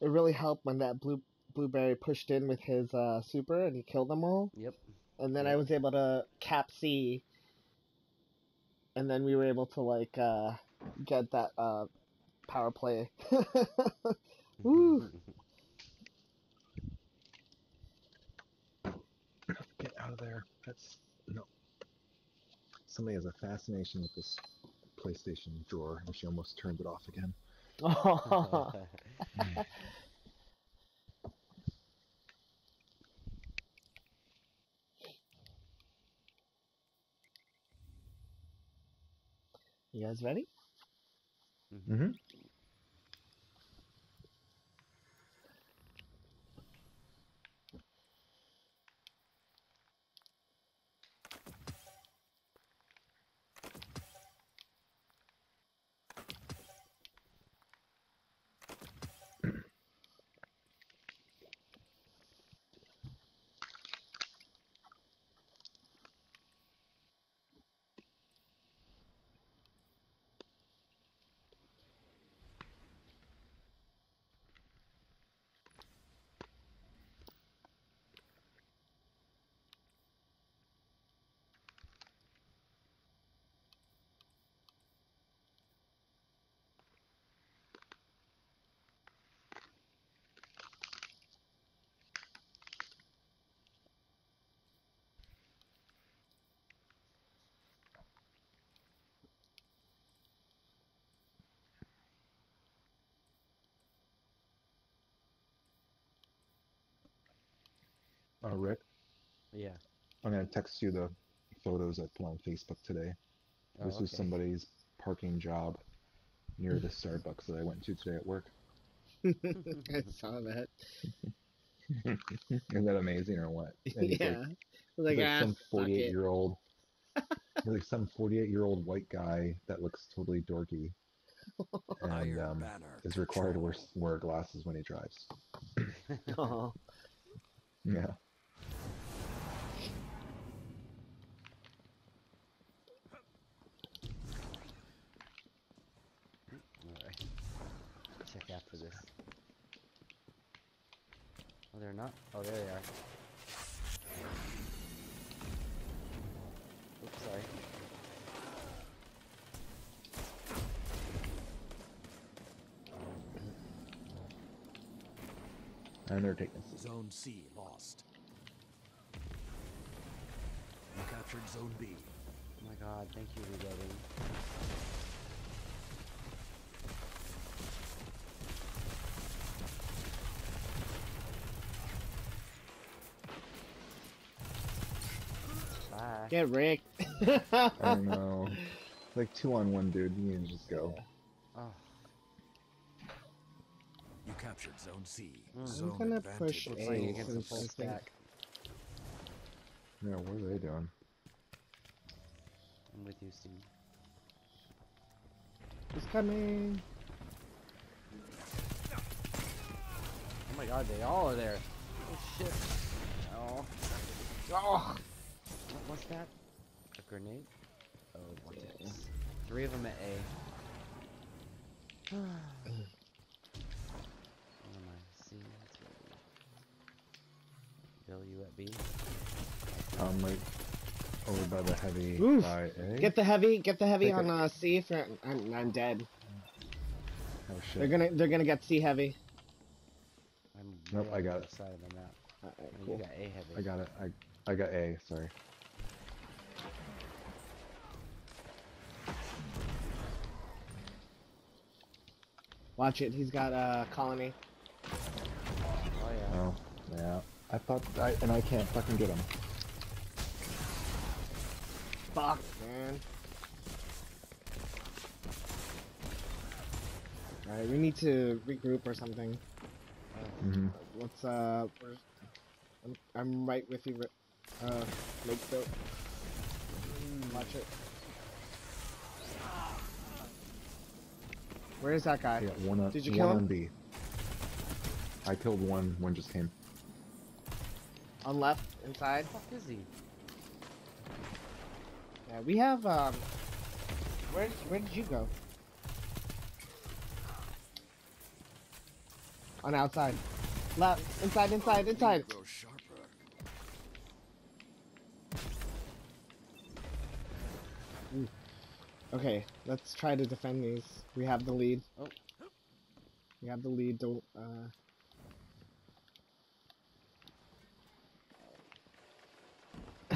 it really helped when that blue blueberry pushed in with his uh, super and he killed them all. Yep. And then Yep. I was able to cap C, and then we were able to like uh, get that uh, power play. Woo! Get out of there. That's no. Somebody has a fascination with this PlayStation drawer, and she almost turned it off again. You guys ready? Mm-hmm. Uh, Rick, yeah. I'm gonna text you the photos I put on Facebook today. Oh, This was somebody's parking job near the Starbucks that I went to today at work. I saw that. Isn't that amazing or what? And yeah. like, like, like ah, some 48 year old, like some 48 year old white guy that looks totally dorky and Iron um, Banner is required to wear, wear glasses when he drives Aw. yeah Check after this. Oh, they're not? Oh, there they are. Oops, sorry. undertaking Zone C lost. You captured Zone B. Oh my god, thank you, reloading. Bye. Get Rick. i don't know like two on one dude you can just go Oh, You captured Zone C. Mm. I'm Zone gonna advantage. push we're A playing against a since full stack. yeah what are they doing I'm with you, Steve. He's coming. Oh my god, they all are there. Oh shit. Oh. Oh. What was that? A grenade? Oh, vortex. Three of them at A. What am I? C. That's what it is. Bill, you at B? i'm right over by the heavy Oof. by A. Get the heavy. Get the heavy Take on it. uh, C. For I'm, I'm dead. oh shit. They're shit gonna they're gonna get C heavy. I'm Nope, I got it. other side of the map. Alright, Oh, cool. You got A heavy. i got it i i got a sorry Watch it. He's got a uh, colony. Oh yeah. oh yeah i thought i and i can't fucking get him Fuck, man. Alright, we need to regroup or something. Mm-hmm. Let's uh, where's- I'm, I'm right with you. Ri- Uh, Lakeville. Watch it. Where is that guy? yeah one on Did you one kill on him? b i killed one one just came On left, inside. What the fuck is he? Yeah, we have um. Where where did you go? On outside. Left. Inside, inside, inside. Okay, let's try to defend these. We have the lead. Oh. We have the lead. Don't, uh...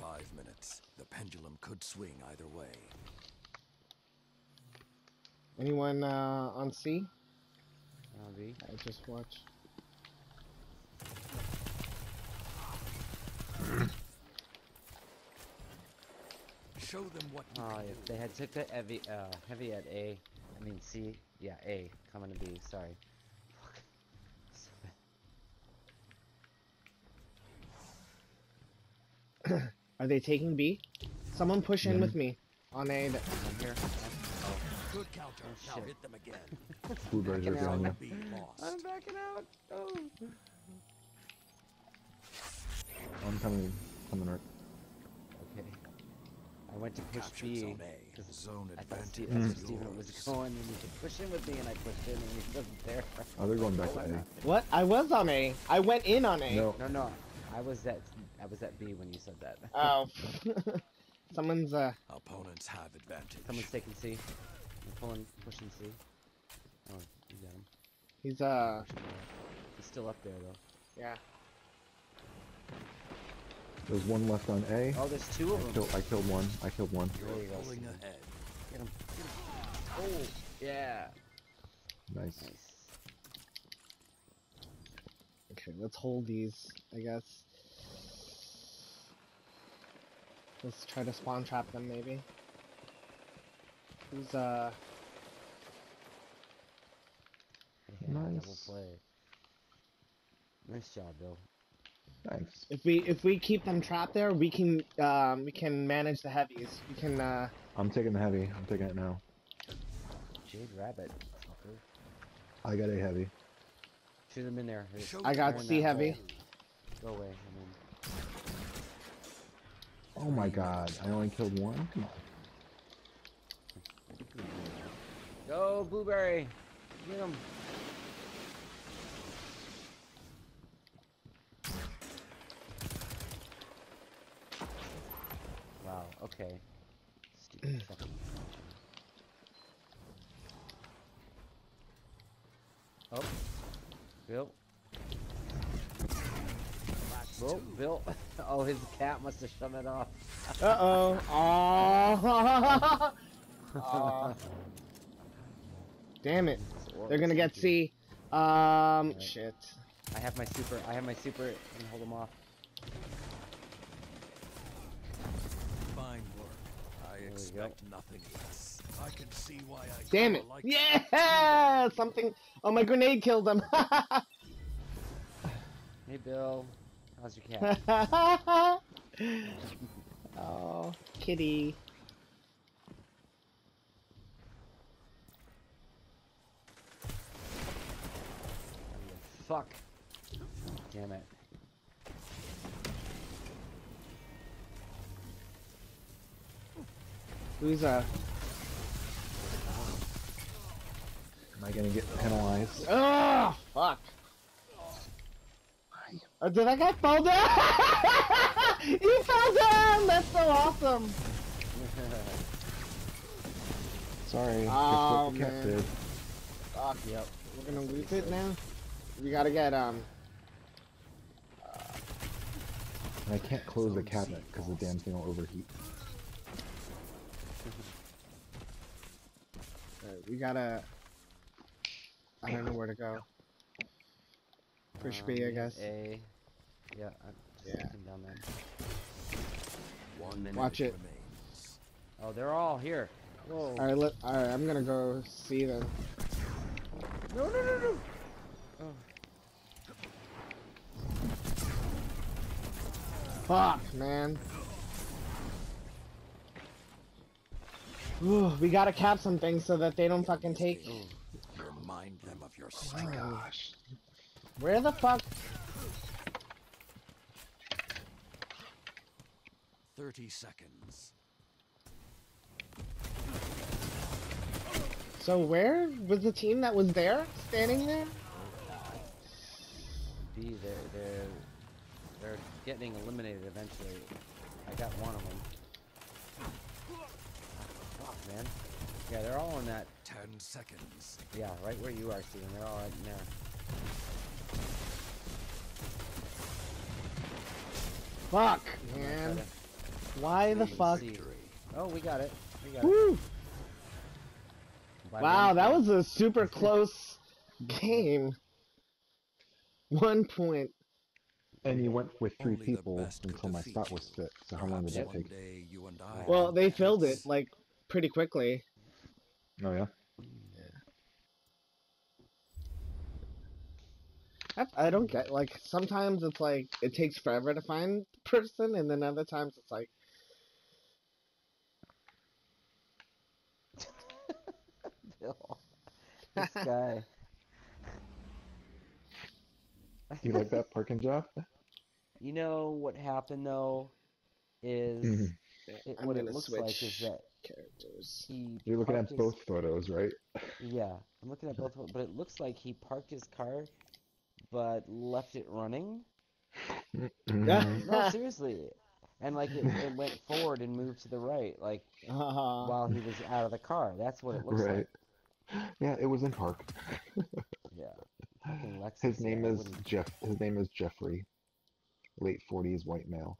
Five minutes. The pendulum could swing either way. Anyone, uh, on C? Uh, B. I just watch. Show them what you Oh, if they had took the heavy, uh, heavy at A, I mean C, yeah, A, coming to B, sorry. Fuck. So bad. Are they taking B? Someone push in Yeah. with me. On A. That... I'm here. Oh, Good counter. Oh, now hit them again. Blueberries are on you. Zone B lost. I'm backing out. Oh. I'm coming, coming right. Okay. I went to push Captured B. zone A. 'cause Zone I thought Steve, Mm. that's is where Steven was going and he could push in with me and I pushed in and he wasn't there. Oh, they're going back to A. What? I was on A. I went in on A. No, No, no, I was at, I was at B when you said that. Oh. Someone's, uh... Opponents have advantage. Someone's taking C. I'm pulling, pushing C. Oh, you got him. He's, uh... He's still up there though. Yeah. There's one left on A. Oh, there's two of I them. killed, I killed one. I killed one. There you You're go, ahead. Get him. Get him. Oh, yeah. Nice. Nice. Okay, let's hold these, I guess. Let's try to spawn trap them, maybe. Who's, uh... Yeah, Nice. play. Nice job, Bill. Thanks. If we if we keep them trapped there, we can um we can manage the heavies. We can uh I'm taking the heavy. I'm taking it now. Jade Rabbit. fucker. I got a heavy. Shoot him in there. Here, I got C that heavy. hole. Go away. And Oh my god, I only killed one? Come on. Go, Blueberry! Get him! Wow, okay. Stupid fucking... Oh. Bill. Bill, Bill. Oh, his cat must have shut it off. Uh oh. Damn it. They're gonna get C. Um shit. I have my super. I have my super and hold them off. Fine work. I we go. Expect nothing less. I can see why I Damn kinda it. like Yeah! Something Oh my grenade killed him. Hey, Bill. How's your cat? oh, kitty. Fuck. Damn it. Who's uh Am I gonna get penalized? Oh fuck. Oh, did that guy fall down? he fell down! That's so awesome! Sorry. Oh, that's what the cat man. Fuck, yep. We're gonna lose it now? We gotta get, um... I can't close the cabinet because the damn thing will overheat. We gotta... I don't know where to go. Push B, I Um, guess. A. Yeah, I'm Yeah. down there. one minute Watch it. remains. Oh, they're all here. Whoa. Alright, let, alright, I'm gonna go see them. No, no, no, no. Oh. Fuck, man. Ooh, we gotta cap some things so that they don't fucking take... Remind them of your Oh strength. gosh. Where the fuck? Thirty seconds. So where was the team that was there? Standing there? be. They're they're they're getting eliminated eventually. I got one of them. Fuck, man. Yeah, they're all in that. Ten seconds. Yeah, right where you are, Steven. They're all right in there. Fuck, I'm gonna try man. Why the fuck? see. Oh, we got it. We got it. Woo! By Wow, that point. was a super close game. One point. And you went with three Only people until my defeat spot was you. fit. So how long did that take? day you and I Well, they filled it like pretty quickly. Oh yeah. I, I don't get like sometimes it's like it takes forever to find the person, and then other times it's like Bill. This guy. You like that parking job? You know what happened though is Mhm. It, what it looks like is that characters. he You're looking at his- both photos, right? Yeah, I'm looking at both, but it looks like he parked his car, but left it running. Mhm. No, seriously, and like it, it went forward and moved to the right, like Uh, while he was out of the car. That's what it looks right. like. Yeah, it was in park. Yeah. Lexus, His name yeah, is Jeff. His name is Jeffrey. Late forties, white male.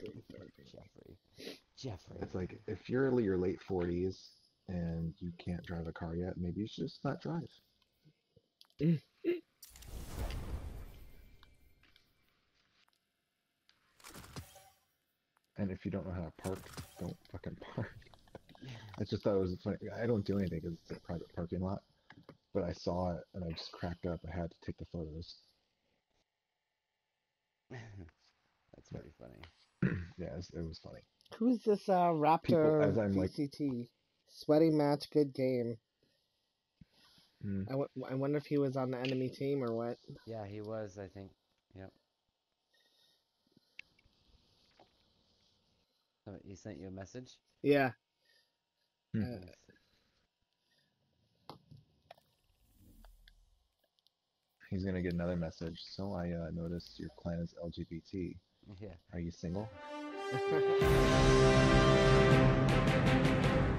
Jeffrey. Jeffrey. It's like if you're in your late forties and you can't drive a car yet, maybe you should just not drive. and if you don't know how to park, don't fucking park. I just thought it was funny. I don't do anything because it's a private parking lot, but I saw it and I just cracked up. I had to take the photos. That's pretty funny. yeah, it was, it was funny. who's this uh, Raptor as I'm, like- Sweaty match, good game. Mm. I, w- I wonder if he was on the enemy team or what. Yeah, he was, I think. Yep. He sent you a message? Yeah. Hmm. Uh, He's gonna get another message. So I uh, noticed your clan is LGBT. Yeah. Are you single?